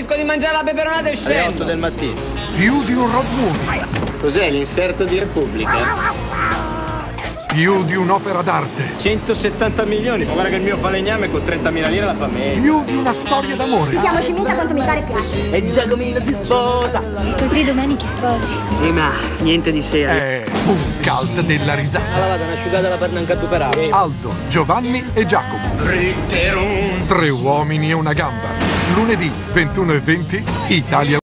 finisco di mangiare la peperonata e Alle scendo. 8 del mattino. Più di un road movie, Cos'è l'inserto di Repubblica? più di un'opera d'arte, 170 milioni. Ma guarda che il mio falegname con 30.000 lire la fa meglio. più di una storia d'amore. Siamo cimenta quanto mi pare piace. E Giacomino si sposa. Così domani ti sposi. Sì, ma niente di serio. È un cult della risata. lavato un'asciugata la perna anche a duperare. Aldo, Giovanni e Giacomo. Tre uomini e una gamba. Lunedì 21 e 20, Italia